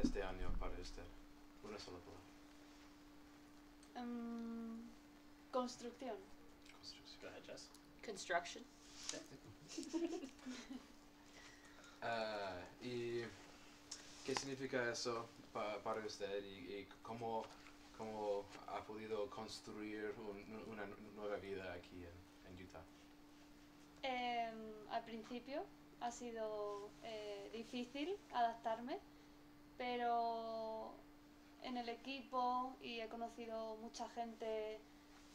este año para usted? Una sola palabra. Mm, construcción. Construcción. Go ahead, Jess. Construction. Ah, ¿Y qué significa eso pa- para usted y, y cómo, cómo ha podido construir un- una nu- nueva vida aquí en, en Utah? Em, al principio ha sido eh, difícil adaptarme, pero en el equipo y he conocido mucha gente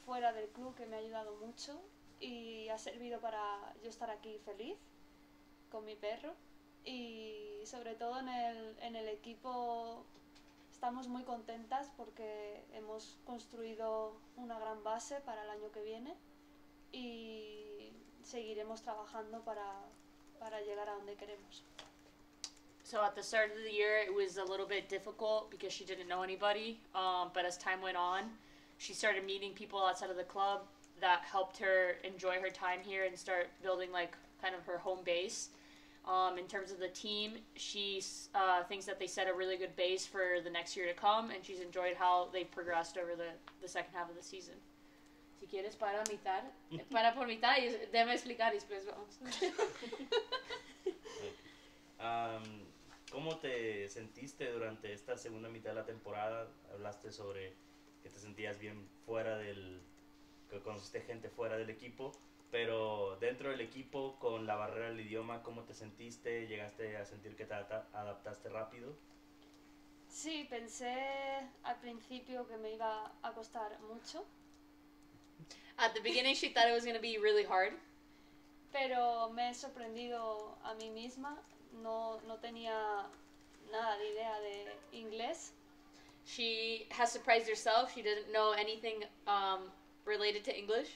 fuera del club que me ha ayudado mucho y ha servido para yo estar aquí feliz con mi perro y sobre todo en el, en el equipo estamos muy contentas porque hemos construido una gran base para el año que viene y seguiremos trabajando para, para llegar a donde queremos. So at the start of the year, it was a little bit difficult because she didn't know anybody. Um, but as time went on, she started meeting people outside of the club that helped her enjoy her time here and start building like kind of her home base. Um, in terms of the team, she uh, thinks that they set a really good base for the next year to come, and she's enjoyed how they progressed over the, the second half of the season. Si quieres para mitad, para por mitad y déjame explicar y después vamos. Am, ¿Cómo te sentiste durante esta segunda mitad de la temporada? Hablaste sobre que te sentías bien fuera del... que conociste gente fuera del equipo, pero dentro del equipo, con la barrera del idioma, ¿cómo te sentiste? ¿Llegaste a sentir que te adapta- adaptaste rápido? Sí, pensé al principio que me iba a costar mucho, At the beginning, she thought it was going to be really hard. pero me he sorprendido a mí misma. No, no tenía inglés, She has surprised herself. She didn't know anything um, related to English.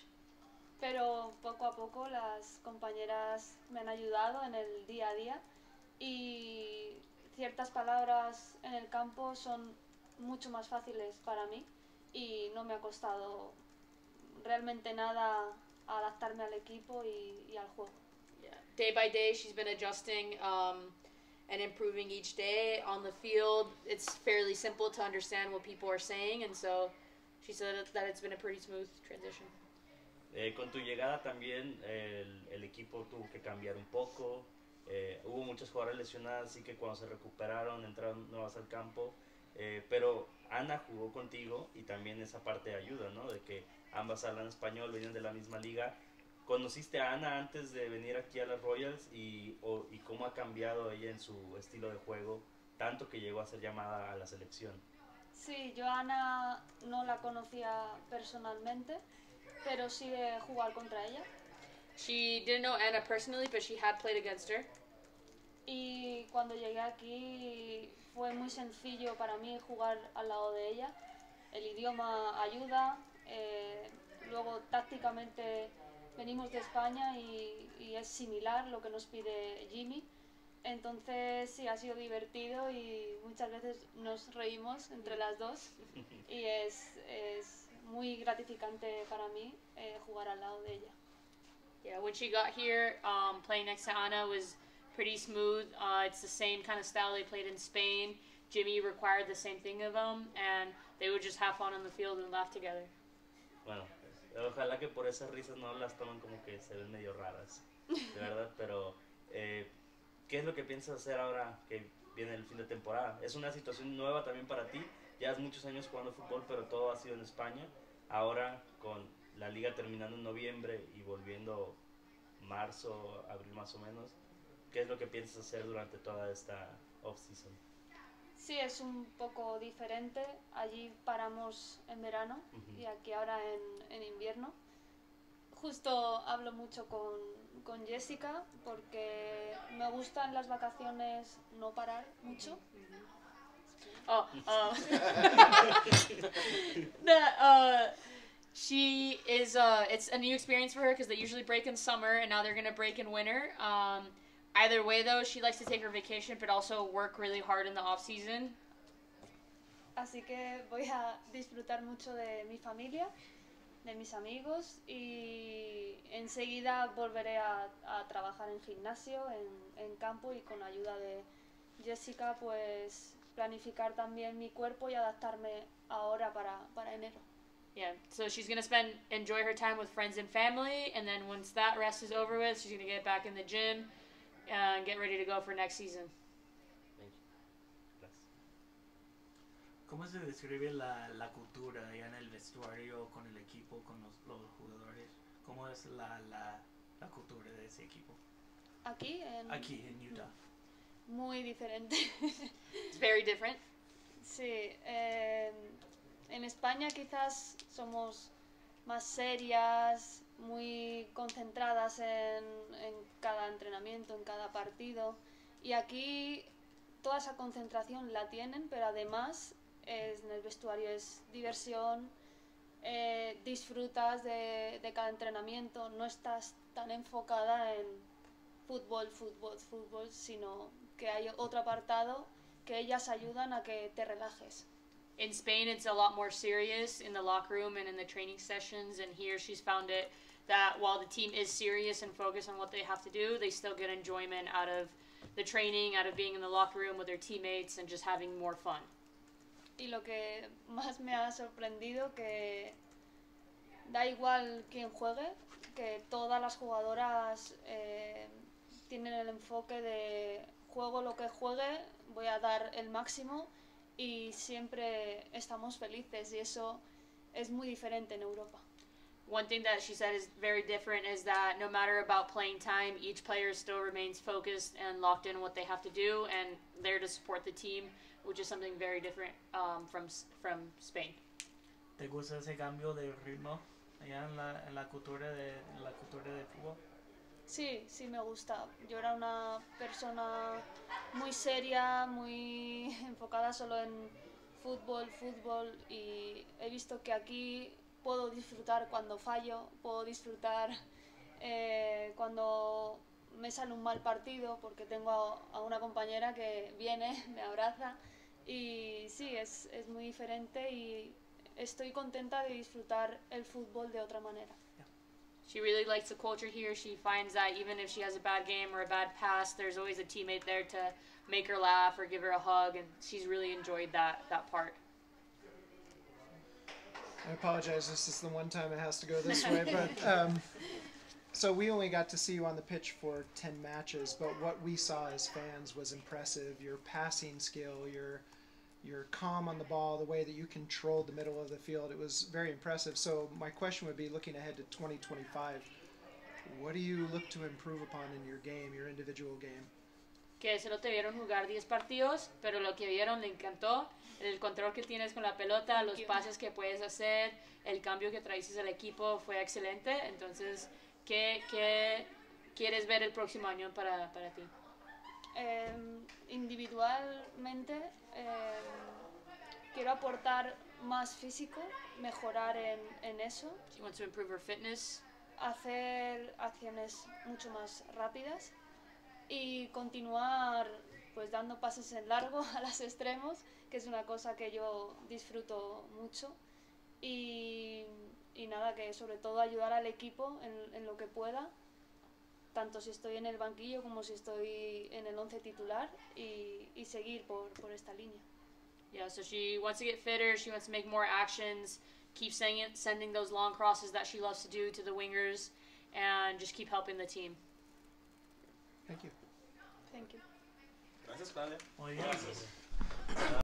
pero poco a poco las compañeras me han ayudado en el día a día y ciertas palabras en el campo son mucho más fáciles para mí y no me ha costado realmente nada adaptarme al equipo y, y al juego. Day by day, she's been adjusting um, and improving each day on the field. It's fairly simple to understand what people are saying, and so she said that it's been a pretty smooth transition. Eh, con tu llegada también el, el equipo tuvo que cambiar un poco. eh, hubo muchas jugadoras lesionadas, así que cuando se recuperaron entraron nuevas al campo. eh, pero Ana jugó contigo y también esa parte ayuda, ¿no? De que ambas hablan español, vienen de la misma liga. ¿Conociste a Ana antes de venir aquí a las Royals y, o- y cómo ha cambiado ella en su estilo de juego, tanto que llegó a ser llamada a la selección? Sí, yo a Ana no la conocía personalmente, pero sí de jugar contra ella. She didn't know Anna personally, but she had played against her. Y cuando llegué aquí fue muy sencillo para mí jugar al lado de ella. El idioma ayuda, eh, luego tácticamente venimos de España y, y es similar lo que nos pide Jimmy. Entonces sí, ha sido divertido y muchas veces nos reímos entre las dos y es, es muy gratificante para mí eh, jugar al lado de ella. Yeah, when she got here, um, playing next to Anna was pretty smooth. Uh, it's the same kind of style they played in Spain. Jimmy required the same thing of them, and they would just have fun on the field and laugh together. Bueno, ojalá que por esas risas no las tomen como que se ven medio raras, de verdad, pero eh, ¿qué es lo que piensas hacer ahora que viene el fin de temporada? Es una situación nueva también para ti, ya has muchos años jugando fútbol, pero todo ha sido en España, ahora con la liga terminando en noviembre y volviendo marzo, abril más o menos, ¿qué es lo que piensas hacer durante toda esta off-season? Sí, es un poco diferente. Allí paramos en verano y aquí ahora en, en invierno. Justo hablo mucho con, con Jessica porque me gustan las vacaciones no parar mucho. Oh, uh, the uh, she is uh, it's a new experience for her because they usually break in summer and now they're gonna break in winter. Um, either way, though, she likes to take her vacation, but also work really hard in the off season. Así que voy a disfrutar mucho de mi familia, de mis amigos y enseguida volveré a, a trabajar en gimnasio, en, en campo y con ayuda de Jessica pues planificar también mi cuerpo y adaptarme ahora para, para enero. Yeah, so she's gonna spend enjoy her time with friends and family, and then once that rest is over with, she's gonna get back in the gym uh, and get ready to go for next season. ¿Cómo se describe la, la cultura allá en el vestuario, con el equipo, con los, los jugadores? ¿Cómo es la, la, la cultura de ese equipo? Aquí, en, Aquí en Utah. muy diferente. It's very different. Sí, en, en España quizás somos más serias, muy concentradas en, en cada entrenamiento, en cada partido. Y aquí toda esa concentración la tienen, pero además es- en el vestuario es diversión, eh, disfrutas de, de cada entrenamiento, no estás tan enfocada en fútbol, fútbol, fútbol, sino que hay otro apartado que ellas ayudan a que te relajes. In Spain, it's a lot more serious in the locker room and in the training sessions, and here she's found it that while the team is serious and focused on what they have to do, they still get enjoyment out of the training, out of being in the locker room with their teammates, and just having more fun. Y lo que más me ha sorprendido que da igual quién juegue, que todas las jugadoras eh, tienen el enfoque de juego lo que juegue, voy a dar el máximo y siempre estamos felices y eso es muy diferente en Europa. One thing that she said is very different is that no matter about playing time, each player still remains focused and locked in what they have to do and there to support the team, which is something very different um, from from Spain. ¿Te gusta ese cambio de ritmo allá en la, en la cultura de en la cultura de fútbol? Sí, sí me gusta. Yo era una persona muy seria, muy enfocada solo en fútbol, fútbol y he visto que aquí puedo disfrutar cuando fallo, puedo disfrutar eh, cuando me sale un mal partido porque tengo a, a una compañera que viene, me abraza y sí, es, es muy diferente y estoy contenta de disfrutar el fútbol de otra manera. She really likes the culture here. She finds that even if she has a bad game or a bad pass, there's always a teammate there to make her laugh or give her a hug, and she's really enjoyed that that part. I apologize. This is the one time it has to go this way, but um, so we only got to see you on the pitch for ten matches, but what we saw as fans was impressive. Your passing skill, your your calm on the ball, the way that you controlled the middle of the field, it was very impressive. So my question would be, looking ahead to 2025, what do you look to improve upon in your game, your individual game? Que solo te vieron jugar 10 partidos, pero lo que vieron le encantó. El control que tienes con la pelota, los you. pases que puedes hacer, el cambio que traíste al equipo fue excelente. Entonces, ¿qué, qué quieres ver el próximo año para, para ti? Em, individualmente em, quiero aportar más físico, mejorar en, en eso, She wants to improve her fitness, hacer acciones mucho más rápidas y continuar pues dando pases en largo a los extremos, que es una cosa que yo disfruto mucho y, y nada, que sobre todo ayudar al equipo en, en lo que pueda, tanto si estoy en el banquillo como si estoy en el once titular y, y seguir por, por esta línea. Yeah, so she wants to get fitter. She wants to make more actions. Keep sending sending those long crosses that she loves to do to the wingers, and just keep helping the team. Thank you. Thank you. Gracias, Claudia. Muy bien. Gracias.